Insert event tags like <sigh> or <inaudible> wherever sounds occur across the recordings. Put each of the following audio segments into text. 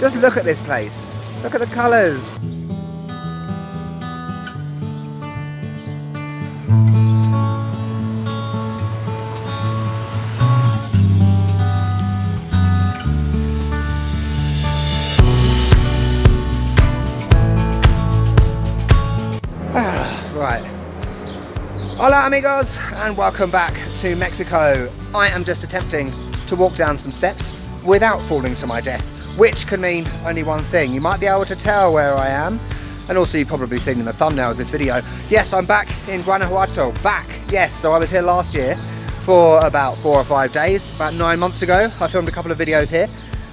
Just look at this place. Look at the colours. Ah, right. Hola amigos and welcome back to Mexico. I am just attempting to walk down some steps without falling to my death, which can mean only one thing. You might be able to tell where I am and also you've probably seen in the thumbnail of this video. Yes, I'm back in Guanajuato. Back, yes. So I was here last year for about four or five days. About nine months ago, I filmed a couple of videos here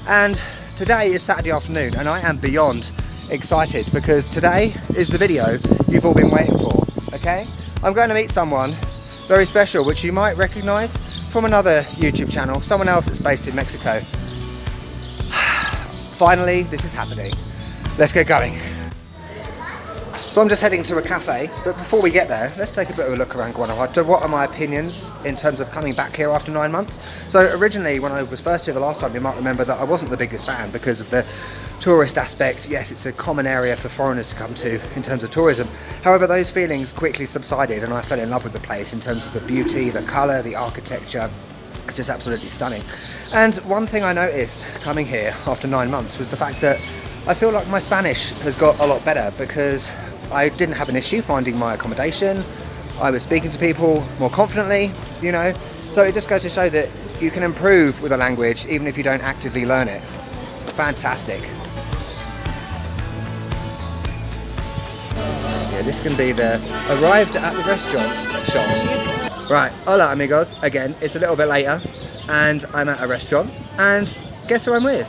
and today is Saturday afternoon and I am beyond excited because today is the video you've all been waiting for, okay? I'm going to meet someone very special which you might recognise from another YouTube channel, someone else that's based in Mexico. Finally, this is happening. Let's get going. So I'm just heading to a cafe, but before we get there, let's take a bit of a look around Guanajuato. What are my opinions in terms of coming back here after nine months? So originally, when I was first here the last time, you might remember that I wasn't the biggest fan because of the tourist aspect. Yes, it's a common area for foreigners to come to in terms of tourism. However, those feelings quickly subsided and I fell in love with the place in terms of the beauty, the colour, the architecture. It's just absolutely stunning. And one thing I noticed coming here after nine months was the fact that I feel like my Spanish has got a lot better because I didn't have an issue finding my accommodation. I was speaking to people more confidently, you know. So it just goes to show that you can improve with a language even if you don't actively learn it. Fantastic. Yeah, this can be the arrived at the restaurant shot. Right, hola amigos. Again, it's a little bit later and I'm at a restaurant and guess who I'm with?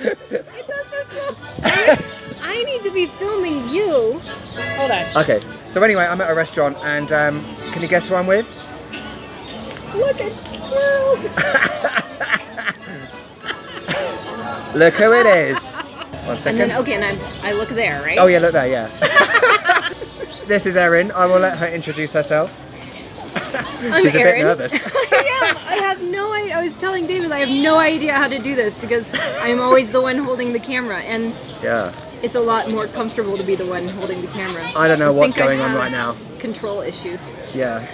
It does this I, I need to be filming you. Hold on. Okay, so anyway, I'm at a restaurant and um, can you guess who I'm with? Look at swirls. Look who it is. One And then okay, and I'm, I look there, right? Oh yeah, look there, yeah. <laughs> this is Erin. I will let her introduce herself. She's a bit nervous. <laughs> I am. I have no idea. I was telling David I have no idea how to do this because I'm always the one holding the camera, and Yeah. it's a lot more comfortable to be the one holding the camera. I don't know what's going on right now. Control issues. Yeah.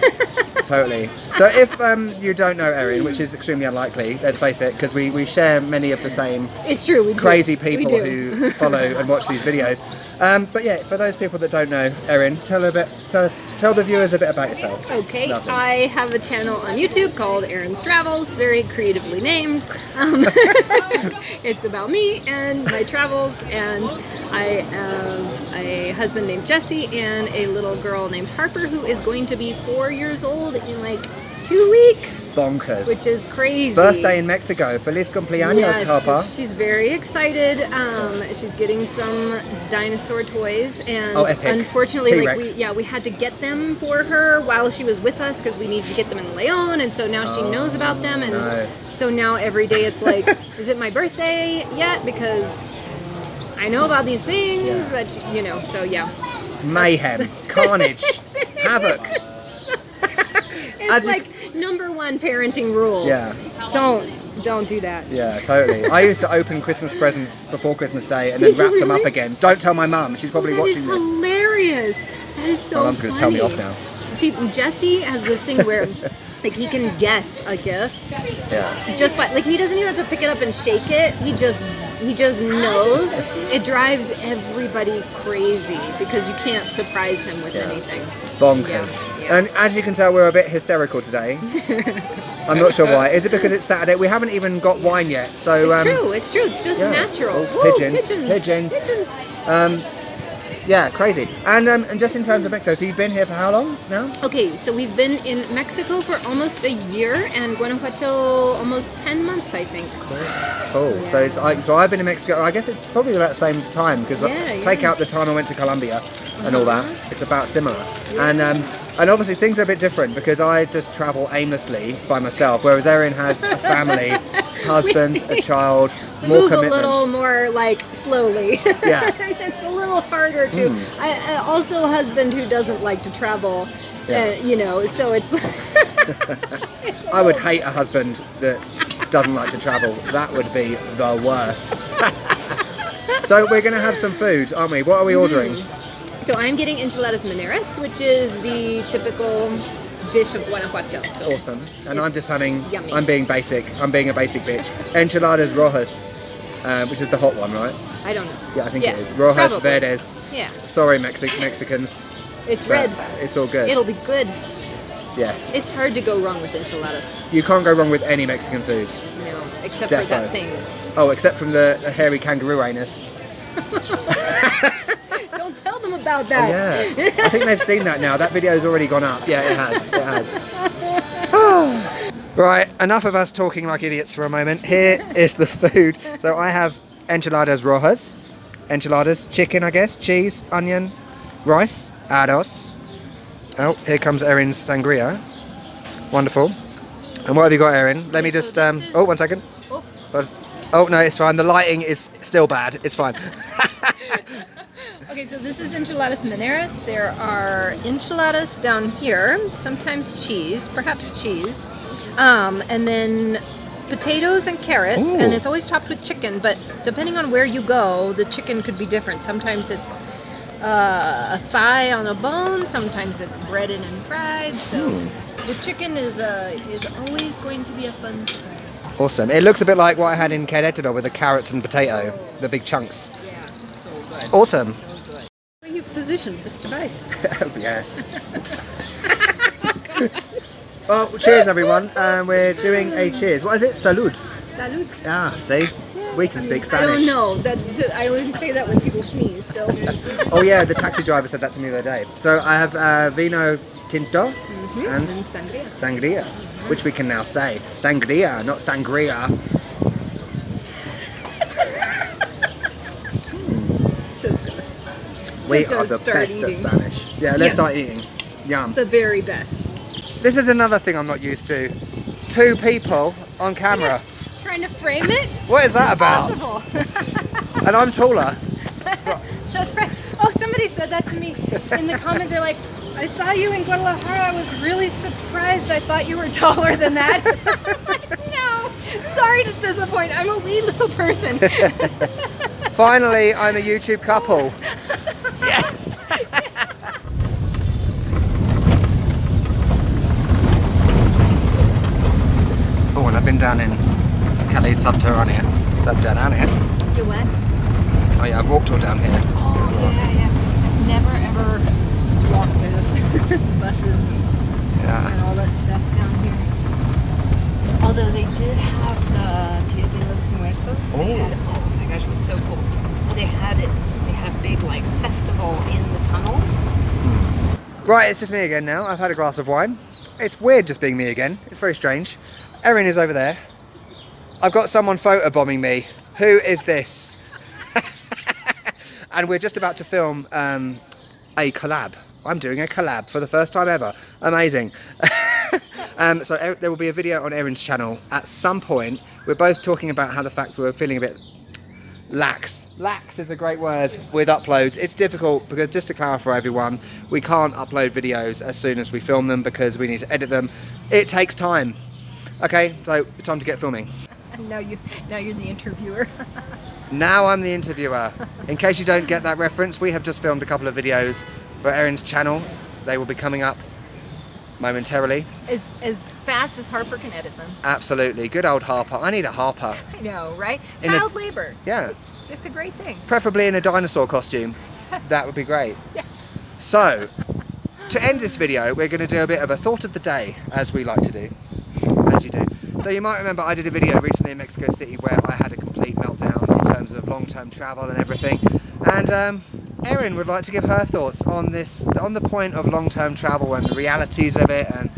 totally. So if um, you don't know Erin, which is extremely unlikely, let's face it, because we, we share many of the same It's true. We do. crazy We people do. who <laughs> follow and watch these videos. Um, but yeah, for those people that don't know, Erin, tell a bit, tell us, tell the viewers a bit about yourself. Okay, Lovely. I have a channel on YouTube called Erin's Travels, very creatively named. Um, <laughs> it's about me and my travels, and I have a husband named Jesse and a little girl named Harper who is going to be four years old in like two weeks, Bonkers. which is crazy. Birthday in Mexico. Feliz cumpleaños, Yes, Harper. she's very excited. Um, she's getting some dinosaur toys, and Oh, unfortunately, like we yeah, we had to get them for her while she was with us because we needed to get them in Leon, and so now she oh, knows about them, and Oh, no. so now every day it's like, <laughs> is it my birthday yet? Because I know about these things Yeah. that you know. So yeah, Mayhem, carnage, <laughs> havoc. <laughs> it's As you like number one parenting rule. Yeah, don't don't do that. yeah, totally. I used to open Christmas presents before Christmas Day and then Did you wrap them up again. Don't tell my mum. She's probably watching this. hilarious. That is so My mum's going to tell me off now. See, Jesse has this thing where, like, he can guess a gift Yeah. just by, like, he doesn't even have to pick it up and shake it. He just, he just knows. It drives everybody crazy because you can't surprise him with Yeah. anything. Bonkers. Yeah, yeah. And as you can tell, we're a bit hysterical today. <laughs> I'm not sure why. Is it because it's Saturday? We haven't even got wine yet. So, It's um, true. It's true. It's just yeah. natural. Oh, Woo, pigeons, Pigeons. pigeons. Pigeons. um, yeah, crazy. And um, and just in terms of Mexico, so you've been here for how long now? Okay, so we've been in Mexico for almost a year and Guanajuato almost 10 months, I think. Cool. Cool. So it's I, so I've been in Mexico. I guess it's probably about the same time because Yeah, take yeah. out the time I went to Colombia and all that. Uh-huh. It's about similar. And um, and obviously things are a bit different because I just travel aimlessly by myself, whereas Erin has a family, husband, a <laughs> child, more move commitments. a little more like slowly. Yeah. <laughs> it's a little harder to. Mm. I, I also a husband who doesn't like to travel. Yeah. Uh, you know, so it's. <laughs> I would hate a husband that doesn't like to travel. That would be the worst. so we're going to have some food, aren't we? What are we ordering? So I'm getting enchiladas mineras, which is the typical dish of Guanajuato. So Awesome. And I'm just having, yummy. I'm being basic. I'm being a basic bitch. Enchiladas rojas, uh, which is the hot one, right? I don't know. Yeah, I think it is. Rojas probably. verdes. Yeah, Sorry, Mexi- Mexicans. it's red. It's all good. It'll be good. yes. It's hard to go wrong with enchiladas. you can't go wrong with any Mexican food. No, except for that thing. Oh, except from the, the hairy kangaroo anus. <laughs> Don't tell them about Oh, that. yeah. I think they've seen that now. That video's already gone up. Yeah, it has. It has. <sighs> right, enough of us talking like idiots for a moment. Here is the food. So I have enchiladas rojas, enchiladas, chicken, I guess, cheese, onion, rice, arroz. Oh, here comes Erin's sangria. Wonderful. And what have you got, Erin? Let me Okay, so just. Um, is- oh, one second. Oh, Oh, oh, no, it's fine. The lighting is still bad. It's fine. <laughs> So this is enchiladas mineras. There are enchiladas down here, sometimes cheese, perhaps cheese, um, and then potatoes and carrots, and it's always topped with chicken. But depending on where you go, the chicken could be different. Sometimes it's uh, a thigh on a bone. Sometimes it's breaded and fried. So Hmm. the chicken is uh, is always going to be a fun surprise. Awesome. It looks a bit like what I had in Querétaro with the carrots and potato, the big chunks. Yeah, so good. Awesome. So good. Where you've positioned this device. <laughs> yes. well, cheers everyone. We're doing a cheers. What is it? Salud. Salud. Ah, see? We can I speak mean, Spanish. I don't know. That I always say that when people sneeze. So Oh yeah, the taxi driver said that to me the other day. So I have uh, vino tinto and and sangria. sangria, which we can now say. Sangria, not sangria. Just gonna, s- We are the start best eating. at Spanish. Yeah, let's Yes. start eating. Yum. The very best. This is another thing I'm not used to. Two people on camera. Trying to frame it. What is that about? Possible. <laughs> And I'm taller. <laughs> That's right. Oh, somebody said that to me in the comment. They're like, "I saw you in Guadalajara. I was really surprised. I thought you were taller than that." <laughs> I'm like, no, sorry to disappoint. I'm a wee little person. Finally, I'm a YouTube couple. Yes. <laughs> oh, and I've been down in Calle Subterranea. Subterranea. you what? Oh yeah, I've walked all down here. Oh yeah, yeah. Never ever walked this <laughs> buses Yeah. and all that stuff down here. Although they did have the Dia de los Muertos. They Oh. had, oh my gosh, it was so cool. They had it. They had Right, it's just me again now. I've had a glass of wine. It's weird just being me again. It's very strange. Erin is over there. I've got someone photobombing me. Who is this? <laughs> and we're just about to film um, a collab. I'm doing a collab for the first time ever. Amazing. <laughs> um, so Er- there will be a video on Erin's channel at some point. We're both talking about how the fact we were feeling a bit lax. Lax is a great word with uploads. It's difficult because just to clarify everyone, we can't upload videos as soon as we film them because we need to edit them. It takes time. Okay, so it's time to get filming. <laughs> Now you, now you're the interviewer. <laughs> Now I'm the interviewer. In case you don't get that reference, we have just filmed a couple of videos for Erin's channel. They will be coming up momentarily. as as fast as Harper can edit them. Absolutely. Good old Harper. I need a Harper. <laughs> I know, right? Child labor. Yeah. It's, it's a great thing. Preferably in a dinosaur costume. That would be great. <laughs> Yes. So, to end this video, we're going to do a bit of a thought of the day, as we like to do. As you do. So, you might remember I did a video recently in Mexico City where I had a complete meltdown in terms of long term travel and everything. And um, Erin would like to give her thoughts on this, on the point of long term travel and the realities of it. And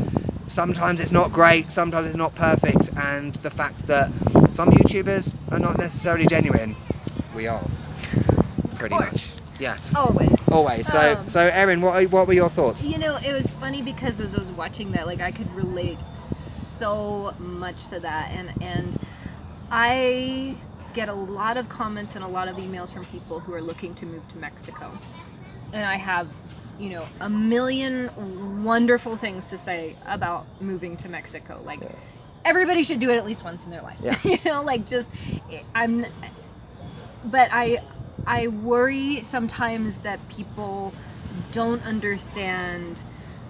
sometimes it's not great, sometimes it's not perfect, and the fact that some YouTubers are not necessarily genuine. We are. Pretty much. Yeah. Always. Always. So, Um, so Erin, what what were your thoughts? You know, it was funny because as I was watching that, like I could relate so much to that, and and I get a lot of comments and a lot of emails from people who are looking to move to Mexico, and I have, you know, a million wonderful things to say about moving to Mexico. Like, everybody should do it at least once in their life. Yeah. <laughs> you know, like just I'm but I I worry sometimes that people don't understand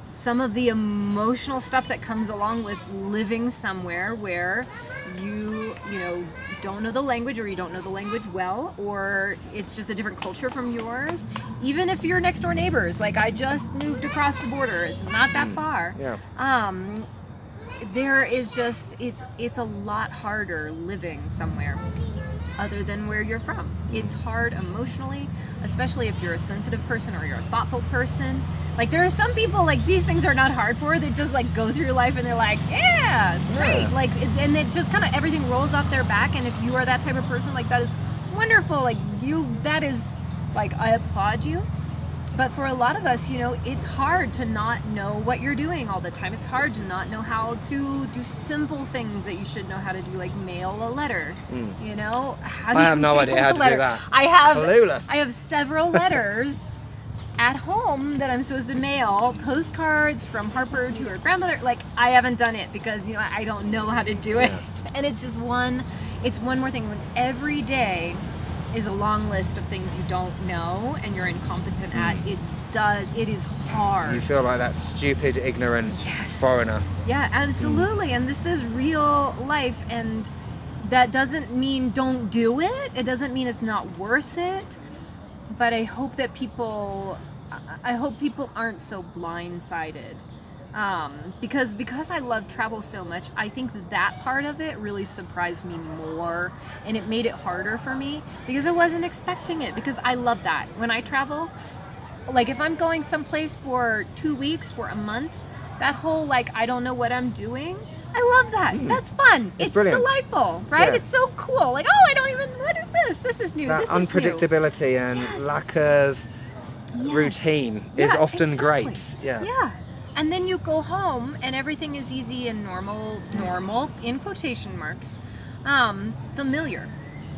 some of the emotional stuff that comes along with living somewhere where you you know don't know the language or you don't know the language well or it's just a different culture from yours. Even if you're next door neighbors like i just moved across the border it's not that far. Yeah. um there is just it's it's a lot harder living somewhere other than where you're from. It's hard emotionally, especially if you're a sensitive person or you're a thoughtful person. Like there are some people like these things are not hard for. They just like go through life and they're like, yeah, it's great. Yeah. Like it, and it just kind of everything rolls off their back. And if you are that type of person, like that is wonderful. Like you, that is like I applaud you. But for a lot of us, you know, it's hard to not know what you're doing all the time. It's hard to not know how to do simple things that you should know how to do, like mail a letter. Hmm. You know, how do. I you have no idea how to do that. I have Clueless. I have several letters at home that I'm supposed to mail, postcards from Harper to her grandmother. Like I haven't done it because you know I don't know how to do it, <laughs> and it's just one. It's one more thing when every day is a long list of things you don't know and you're incompetent at. Hmm. It does. It is hard. You feel like that stupid, ignorant Yes. foreigner. Yeah, absolutely. And this is real life and that doesn't mean don't do it. It doesn't mean it's not worth it. But I hope that people I hope people aren't so blindsided. Um, because because I love travel so much, I think that, part of it really surprised me more, and it made it harder for me because I wasn't expecting it. Because I love that when I travel, like if I'm going someplace for two weeks, for a month, that whole like I don't know what I'm doing. I love that. That's fun. It's, Mm. brilliant. delightful, right? Yeah. It's so cool. Like, oh, I don't even. What is this? This is new. That this is new. unpredictability and Yes. lack of Yes. routine is often exactly. great. Yeah. Yeah. And then you go home and everything is easy and normal, normal in quotation marks, um, familiar.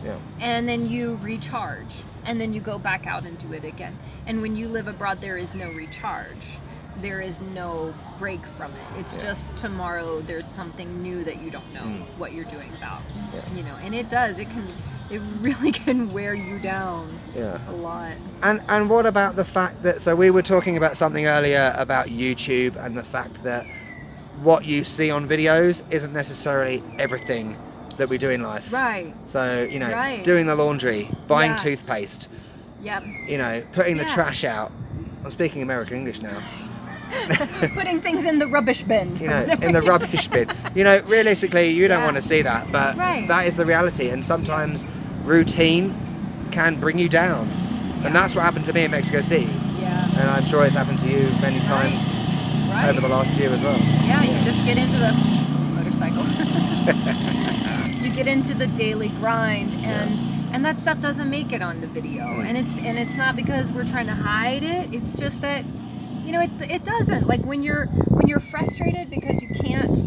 Yeah. And then you recharge and then you go back out and do it again. And when you live abroad, there is no recharge. There is no break from it. It's Yeah. just tomorrow there's something new that you don't know Mm. what you're doing about. Yeah. You know, and it does. It can, it really <laughs> can wear you down Yeah. a lot. And and what about the fact that so we were talking about something earlier about YouTube and the fact that what you see on videos isn't necessarily everything that we do in life. Right. So, you know, Right. doing the laundry, buying Yeah. toothpaste, Yep. you know, putting the trash out. I'm speaking American English now. <laughs> Putting things in the rubbish bin. You know, in the rubbish bin. You know, realistically, you don't Yeah. want to see that, but Right. that is the reality. And sometimes routine can bring you down. And that's what happened to me in Mexico City. Yeah. And I'm sure it's happened to you many times Right. over the last year as well. Yeah, you just get into the motorcycle. <laughs> <laughs> you get into the daily grind and and that stuff doesn't make it on the video. Mm. And it's and it's not because we're trying to hide it. It's just that you know, it it doesn't. Like when you're when you're frustrated because you can't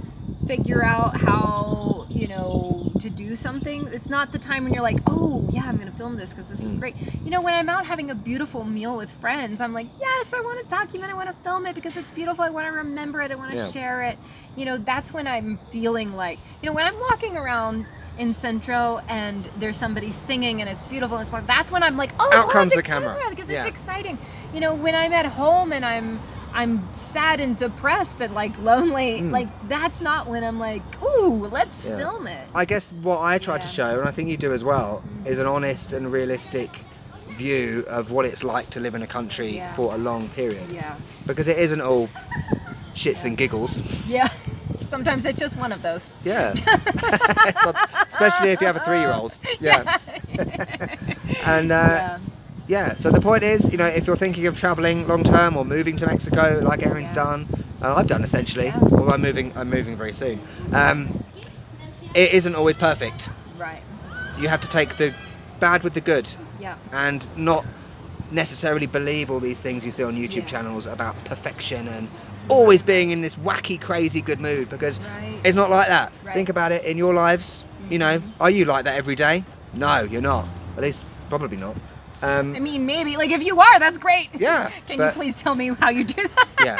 figure out how, you know, to do something, it's not the time when you're like, "Oh, yeah, I'm going to film this because this is mm. great." You know, when I'm out having a beautiful meal with friends, I'm like, "Yes, I want to document, I want to film it because it's beautiful. I want to remember it. I want to Yeah. share it." You know, that's when I'm feeling like, you know, when I'm walking around in Centro and there's somebody singing and it's beautiful and it's wonderful, that's when I'm like, "Oh, Out comes the camera." because Yeah. it's exciting." You know, when I'm at home and I'm I'm sad and depressed and like lonely, like that's not when I'm like, "Ooh, let's. Yeah. film it." I guess what I try to show, and I think you do as well, is an honest and realistic view of what it's like to live in a country Yeah. for a long period. Yeah. Because it isn't all shits and giggles. Yeah. <laughs> Sometimes it's just one of those. Yeah. <laughs> <laughs> Especially if you have a three year old. Yeah. and uh, yeah. so the point is, you know, if you're thinking of traveling long term or moving to Mexico, like Erin's Yeah. done, uh, I've done essentially, Yeah. although I'm moving, I'm moving very soon. Um, it isn't always perfect. Right. You have to take the bad with the good, Yeah. and not necessarily believe all these things you see on YouTube Yeah. channels about perfection and always being in this wacky, crazy good mood because Right. it's not like that. Right. Think about it in your lives. You know, are you like that every day? No, you're not. At least, probably not. Um, I mean, maybe like if you are, that's great. Yeah, <laughs> Can but- you please tell me how you do that? yeah.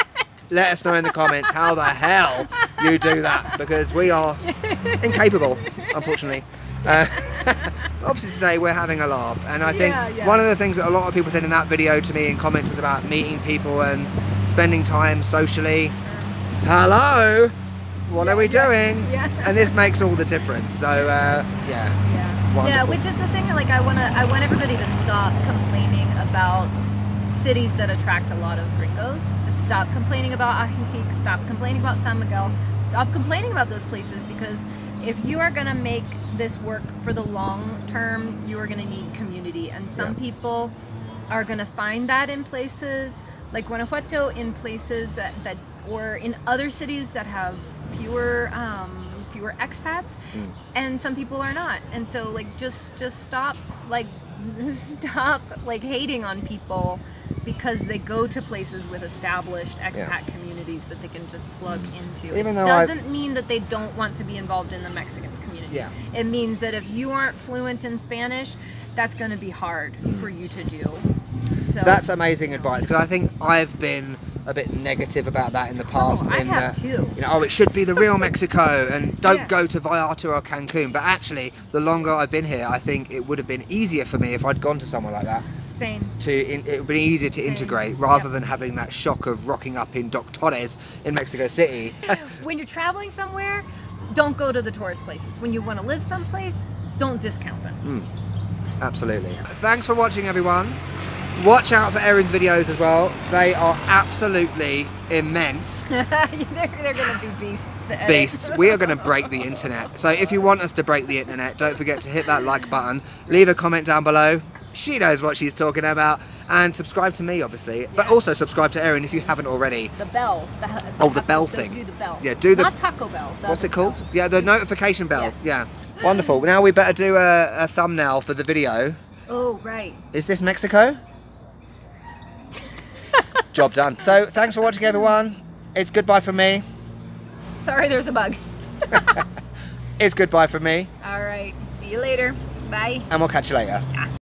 let us know in the comments how the hell you do that because we are incapable, unfortunately. Uh, <laughs> obviously today we're having a laugh and I think Yeah, yeah. one of the things that a lot of people said in that video to me in comments was about meeting people and spending time socially. Hello, what are we doing? yeah. And this makes all the difference. So uh, yeah, Yeah. Yeah, which is the thing. Like, I wanna, I want everybody to stop complaining about cities that attract a lot of gringos. Stop complaining about Ajijic. Stop complaining about San Miguel. Stop complaining about those places because if you are gonna make this work for the long term, you are gonna need community, and some Yeah. people are gonna find that in places like Guanajuato, in places that, that or in other cities that have fewer um, fewer expats, mm. and some people are not. And so like just just stop like <laughs> stop like hating on people because they go to places with established expat communities that they can just plug mm. into. Even it though I've- doesn't mean that they don't want to be involved in the Mexican community. Yeah. It means that if you aren't fluent in Spanish, that's going to be hard mm. for you to do. So That's amazing advice because I think I've been a bit negative about that in the past. Oh, I in have the, too. You know, oh, it should be the real <laughs> Mexico, and don't Yeah. go to Vallarta or Cancun. But actually, the longer I've been here, I think it would have been easier for me if I'd gone to somewhere like that. same. To in, it would be easier to Same. integrate rather Yep. than having that shock of rocking up in Doctores in Mexico City. <laughs> when you're traveling somewhere, don't go to the tourist places. When you want to live someplace, don't discount them. Hmm. Absolutely. Thanks for watching, everyone. Watch out for Erin's videos as well. They are absolutely immense. <laughs> they're they're going to be beasts to beasts. We are going to break the internet. So if you want us to break the internet, don't forget to hit that like button, leave a comment down below. She knows what she's talking about, and subscribe to me, obviously. But also subscribe to Erin if you haven't already. The bell. The, Oh, the bell the- thing. Do the bell. Yeah, do the- Not Taco Bell. the What's it called? bell. Yeah, the notification bell. Yes. Yeah, wonderful. Now we better do a, a thumbnail for the video. Oh, right. Is this Mexico? Job done. So thanks for watching, everyone. It's goodbye from me. Sorry, there's a bug. <laughs> It's goodbye from me, All right. See you later. Bye. and we'll catch you later.